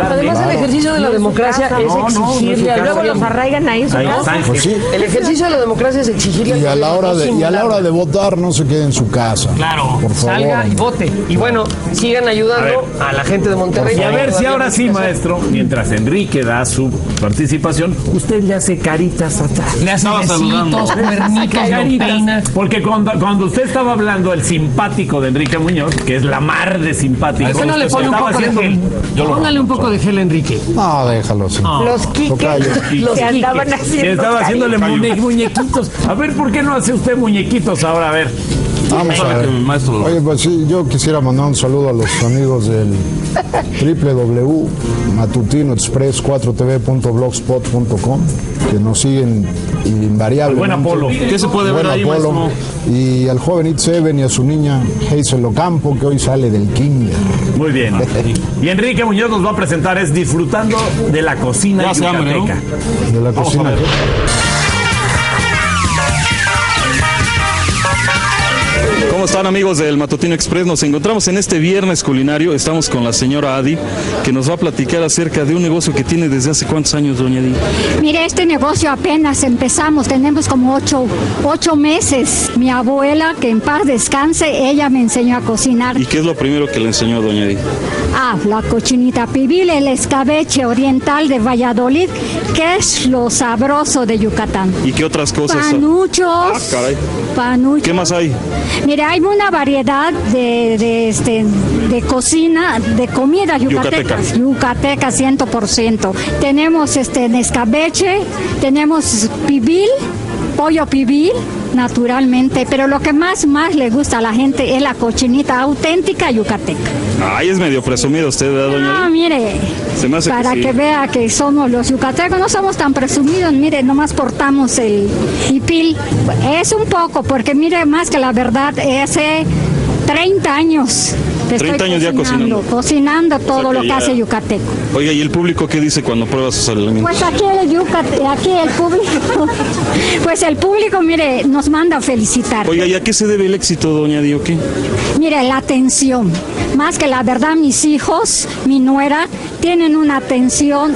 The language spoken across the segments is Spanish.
Además, el ejercicio de la democracia es No, no, exigirle no, al luego los arraigan ahí en su Ahí casa. está. Pues sí. El ejercicio de la democracia es exigirle Y a la hora de, y a la hora de votar no se quede en su casa. Claro, Por favor. salga y vote. Y bueno, sigan ayudando a, la gente de Monterrey. Y a ver si ahora sí, maestro, mientras Enrique da su participación, usted le hace caritas atrás. Le hace besitos. Caritas. Porque cuando, cuando usted estaba hablando el simpático de Enrique Muñoz, que es la mar de simpático, ¿Por qué no le pone un poco haciendo- gel? Yo lo Póngale un poco de gel, Enrique. No, déjalo así. Los Tocayo. quiques Los que andaban haciendo. estaba haciéndole muñequitos. A ver, ¿por qué no hace usted muñequitos ahora? A ver. Vamos a ver. Oye, pues sí, yo quisiera mandar un saludo a los amigos del www.matutinoexpress4tv.blogspot.com que nos siguen invariablemente. Buen Apolo. ¿Qué se puede ver Buen ahí, Apolo. Y al joven It Seven y a su niña Hazel Ocampo, que hoy sale del kinder. Muy bien. Y Enrique Muñoz nos va a presentar es disfrutando de la cocina yucateca. De la Vamos cocina. ¿Cómo están amigos del Matutino Express? Nos encontramos en este viernes culinario. Estamos con la señora Adi, que nos va a platicar acerca de un negocio que tiene desde hace cuántos años, doña Adi. Mire, este negocio apenas empezamos, tenemos como ocho, ocho meses. Mi abuela, que en paz descanse, ella me enseñó a cocinar. ¿Y qué es lo primero que le enseñó a doña Adi? Ah, la cochinita pibil, el escabeche oriental de Valladolid, que es lo sabroso de Yucatán. ¿Y qué otras cosas? Panuchos. Ah, caray. Panuchos. ¿Qué más hay? Mire, hay una variedad de, de, este, de cocina, de comida yucateca. Yucateca. Yucateca 100%. Tenemos este escabeche, tenemos pibil, pollo pibil, naturalmente, pero lo que más más le gusta a la gente es la cochinita auténtica yucateca. Ay, es medio presumido usted, ¿verdad, doña Ah, mire, Se me hace que para sí. que vea que somos los yucatecos, no somos tan presumidos, mire, nomás portamos el hipil. Es un poco, porque mire, más que la verdad, hace 30 años que 30 estoy años ya cocinando. cocinando todo que lo que ya- hace yucateco. Oiga, ¿y el público qué dice cuando prueba sus alimentos? Pues aquí el yucate, aquí el público, pues el público, mire, nos manda a felicitar. Oiga, ¿y a qué se debe el éxito, doña qué? Mire, la atención. Más que la verdad, mis hijos, mi nuera, tienen una atención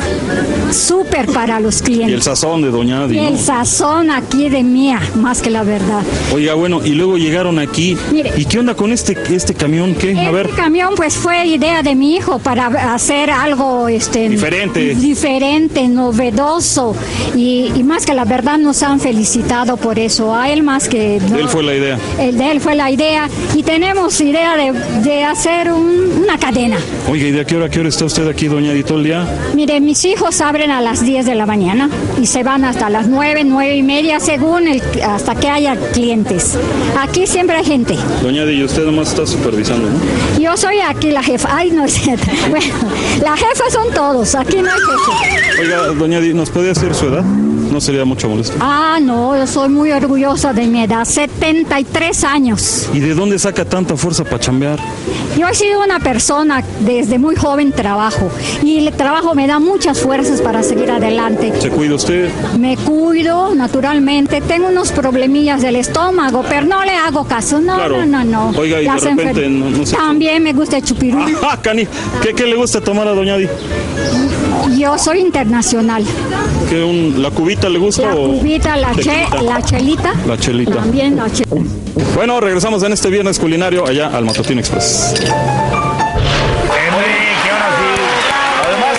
súper para los Y el clientes. sazón de doña Adi, Y ¿no? el sazón aquí de mía, más que la verdad. Oiga, bueno, y luego llegaron aquí. Mire. ¿Y qué onda con este, este camión? ¿Qué? A ver. Este camión pues fue idea de mi hijo para hacer algo este Diferente. diferente, novedoso y, y más que la verdad nos han felicitado por eso, a él más que él fue la idea. el de él fue la idea y tenemos idea de, de hacer un- una cadena. Oiga, ¿y de qué hora, qué hora está usted aquí, doña el día? Mire, mis hijos abren a las 10 de la mañana y se van hasta las 9, 9 y media según el, hasta que haya clientes. Aquí siempre hay gente. Doña Adi, y usted nomás está supervisando, ¿no? Yo soy aquí la jefa. Ay, no es cierto. Bueno, la jefa son todos. Aquí no hay jefe. Oiga, doña Adi, ¿nos puede decir su edad? No sería mucho molesto. Ah, no, yo soy muy orgullosa de mi edad. 73 años. ¿Y de dónde saca tanta fuerza para chambear? Yo he sido una persona desde muy joven trabajo y el trabajo me da muchas fuerzas para seguir adelante. ¿Se cuida usted? Me cuido, naturalmente. Tengo unos problemillas del estómago, pero no le hago caso. No, Claro. no, no, no. Oiga, y de repente, no- no sé- También me gusta el chupirú. ¡Ah, cani! ¿Qué, qué le gusta tomar a doña Adi? Yo soy internacional. ¿Qué un, ¿La cubita le gusta La o...? cubita, la, che- la chelita. La chelita. También la chelita. Bueno, regresamos en este viernes culinario allá al Matutino Express. Enrique, ahora sí. Además,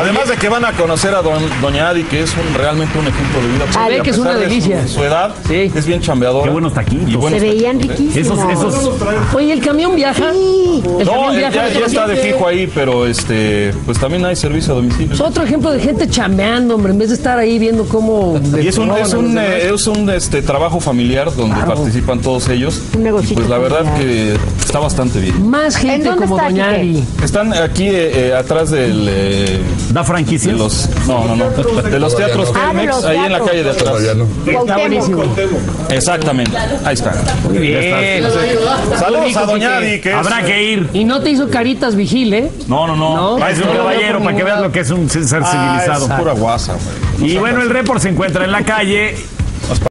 además de que van a conocer a don- Doña Adi, que es un, realmente un ejemplo de vida. Ve A que es una de su- delicia. Su, edad Sí. es bien chambeadora. Qué buenos taquitos. Y buenos Se veían taquitos, ¿eh? riquísimos. Esos, esos. Oye, ¿el camión viaja? ¿El No, camión eh, viaja? ya, ya está de fijo ahí, pero este, pues también hay servicio a domicilio. Es otro ejemplo de gente chambeando, hombre, en vez de estar ahí viendo cómo... Y es un, es un, eh, es un este, trabajo familiar donde participan todos ellos. Un negocito Pues la verdad familiar. que está bastante bien. Más ¿En gente dónde como está, Doña? Ari. Están aquí eh, eh, atrás del eh, ¿Da de franquicias? los no no no de los teatros Ah, de Telmex los ahí en la calle de atrás. Está buenísimo. Exactamente. Ahí está. Muy bien. Saludos a Doña. Adi, que es, Habrá que ir. Y no te hizo caritas vigil, ¿eh? No, no, no. No. Es un No, caballero para que veas lo que es un ser Ah, civilizado. es pura guasa, güey. Y bueno, el report se encuentra en la calle